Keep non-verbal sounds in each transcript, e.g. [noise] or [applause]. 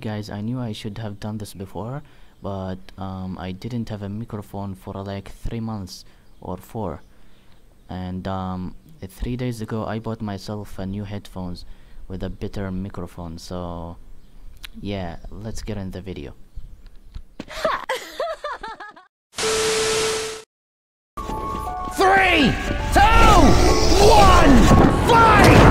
guys I knew I should have done this before but um, I didn't have a microphone for like three months or four. And um, three days ago I bought myself a new headphones with a better microphone so yeah let's get in the video. [laughs] Three two one fight!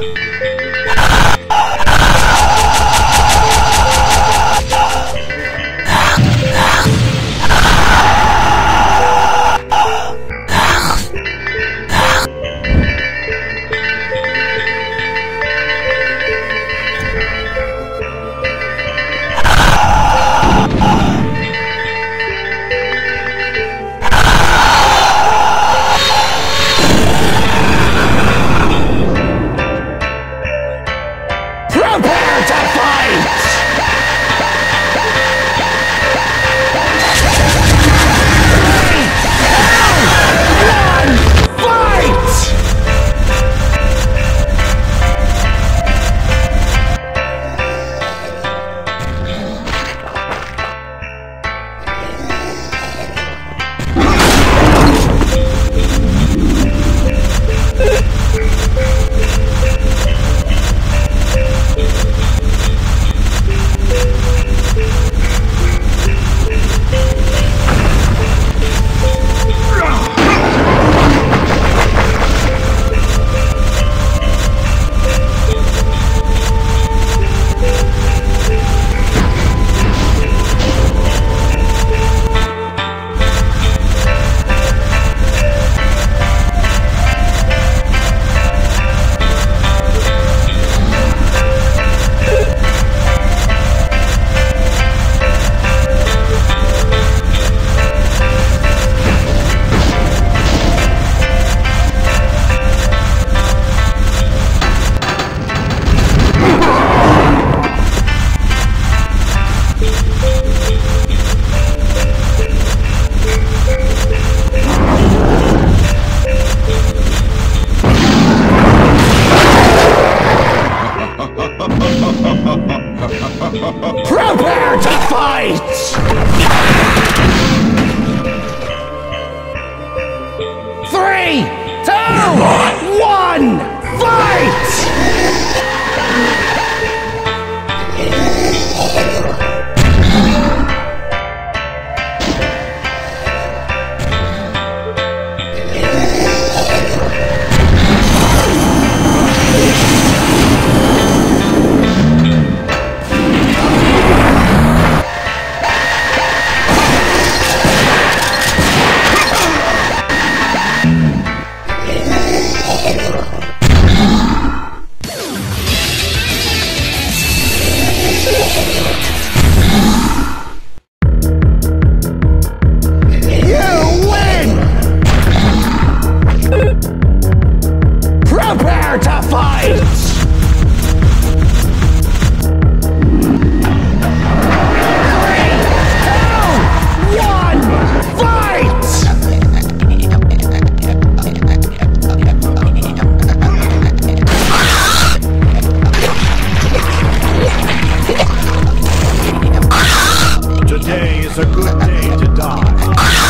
Yeah. is a good day to die.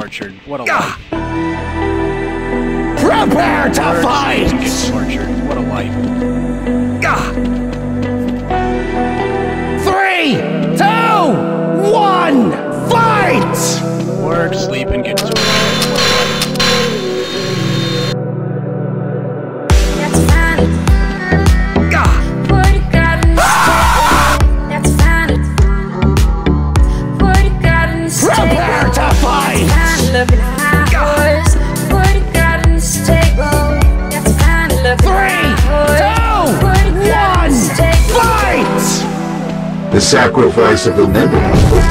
Sleep, and get tortured. What a life. The sacrifice of the memories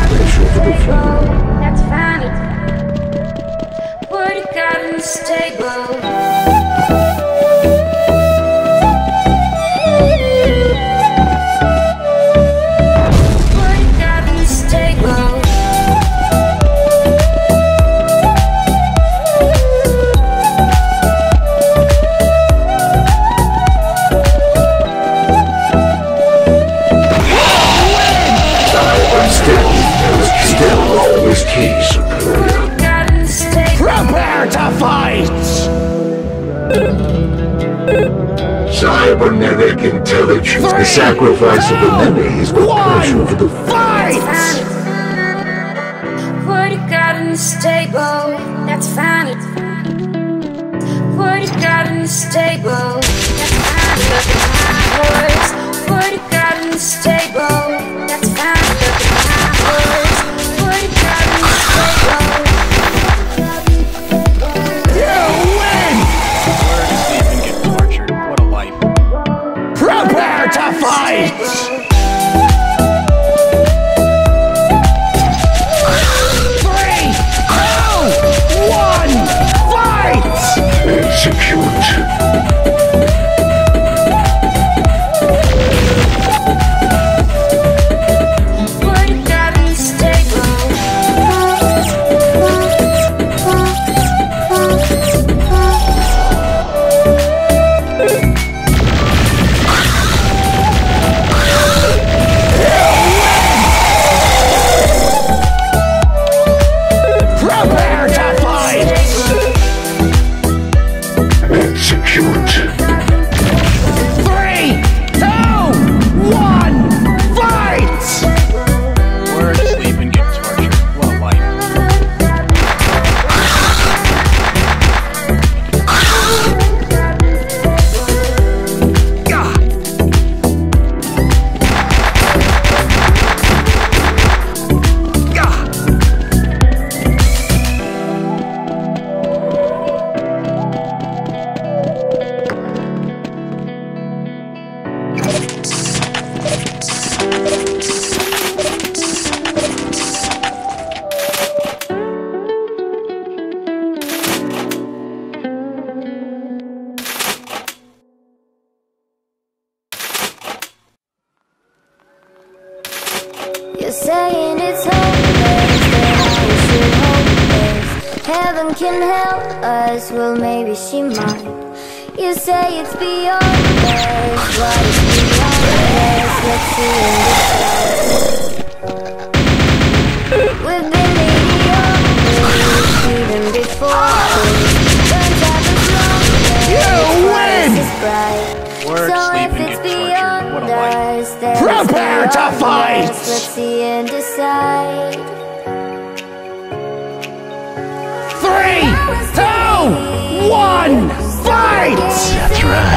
Cybernetic intelligence. The Three, sacrifice of the memories for pleasure for the One, fight! What you got in the stable? That's fine. What you got in the stable? That's fine. Looking. What you got in the stable? That's fine. Fight! maybe she might You say it's beyond this What is beyond this? Let's see in the stars We've on Even before Turns out the slowest You win! Work, so sleep, and get tortured. What a life. Prepare to fight! Let's see and decide one, fight! That's right.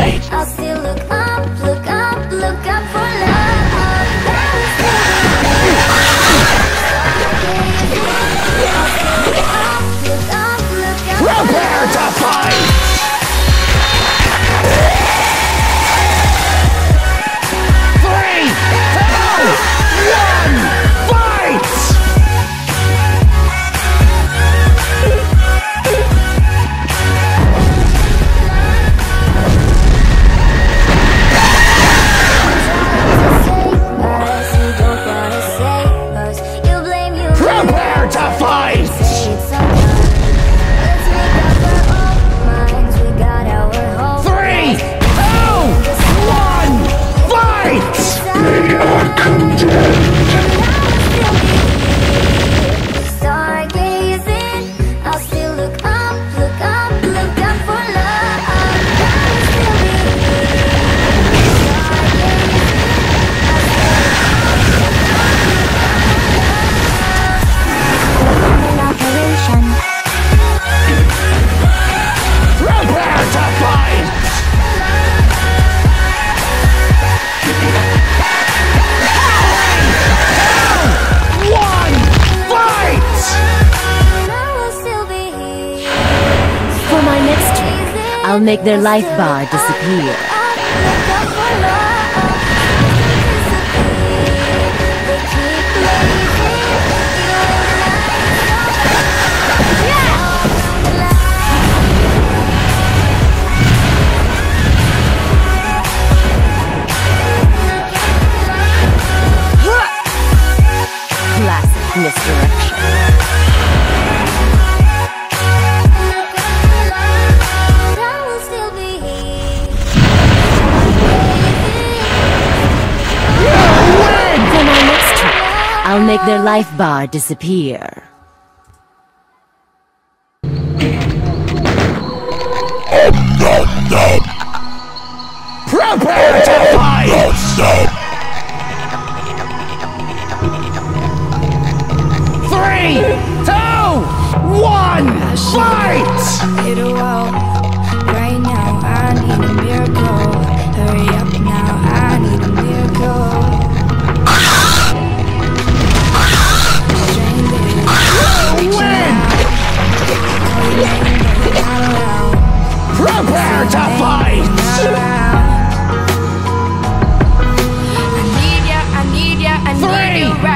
make their life bar disappear. life bar disappear. Om nom nom! Prepare to fight! Nom nom! Three, two, one, fight! prepare to fight! Three!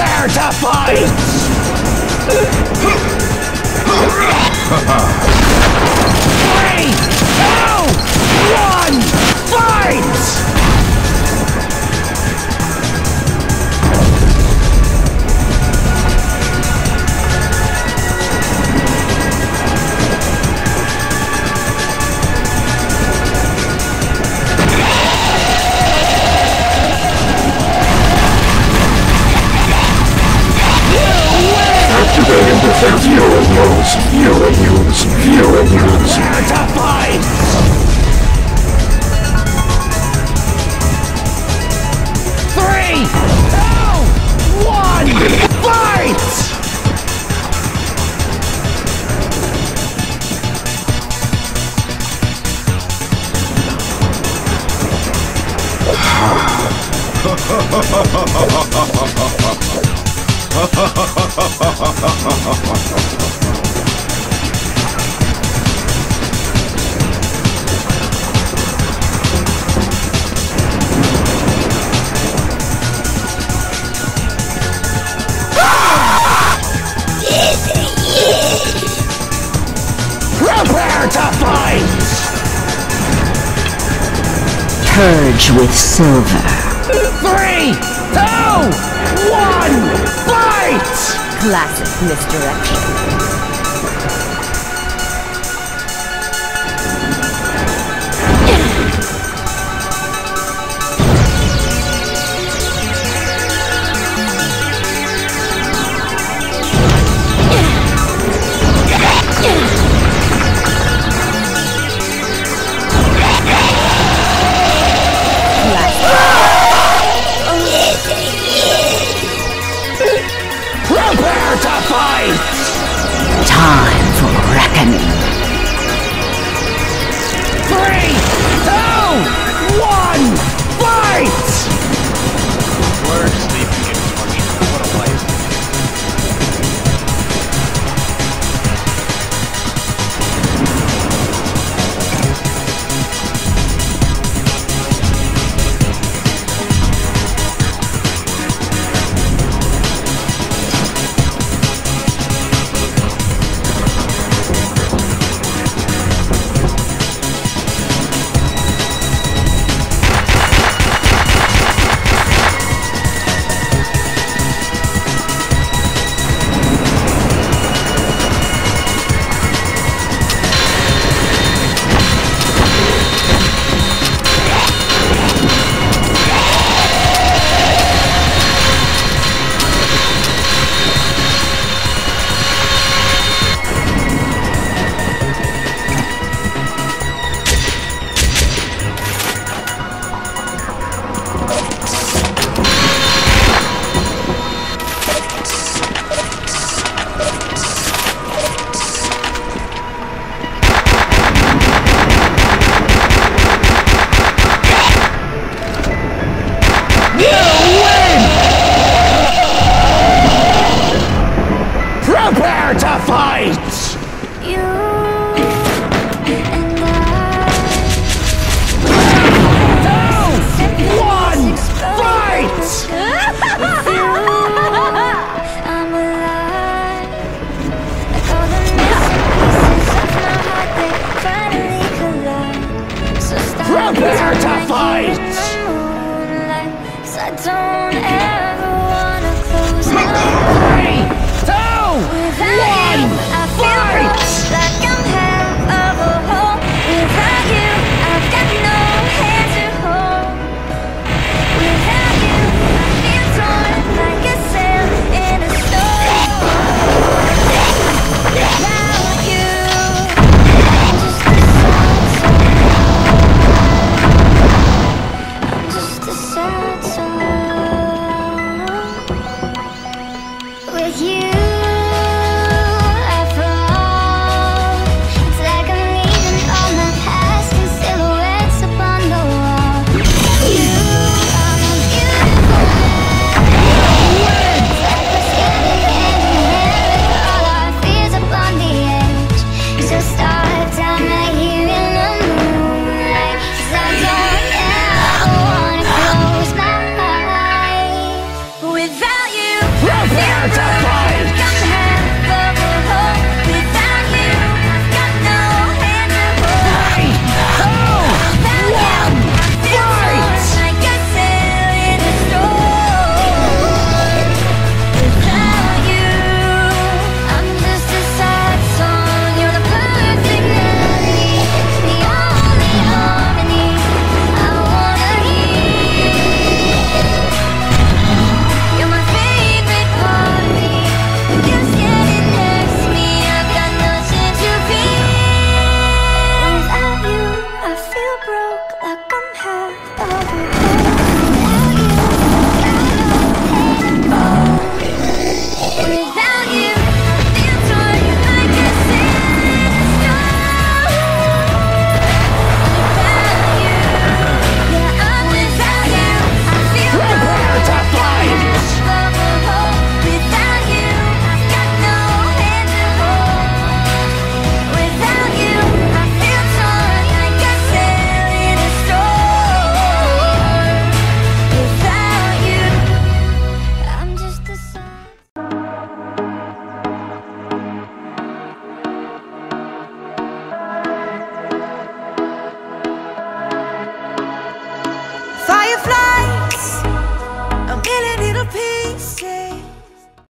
Prepare to fight! [laughs] Three, two, one, fight! Activating defense viewer news. Viewer news. Viewer news. Prepare to fight! Three, two, one, fight! Prepare to fight! Purge with silver. Three, two, one, fight! Classic misdirection. to fight! Time for reckoning. Three, two, one!